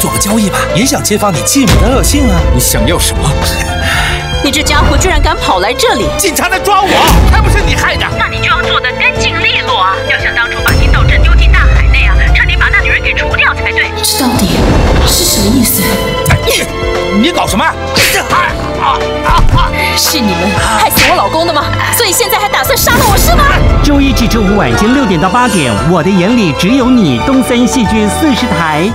做个交易吧，也想揭发你继母的恶行啊？你想要什么？你这家伙居然敢跑来这里！警察来抓我，还不是你害的？那你就要做得干净利落啊！要像当初把金道镇丢进大海那样，彻底把那女人给除掉才对。这到底是什么意思？你你搞什么？是你们害死我老公的吗？所以现在还打算杀了我是吗？周一至周五晚间六点到八点，我的眼里只有你。东森戏剧四十台。